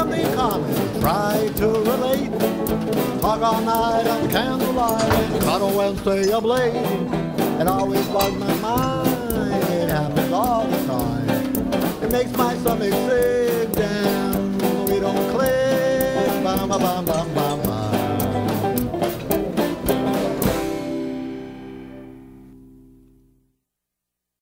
something common. Try to relate. Talk all night on the candlelight. Cuddle and stay up late. It always bugs my mind. It happens all the time. It makes my stomach sick. Damn, we don't click. Bum, bum, bum, bum.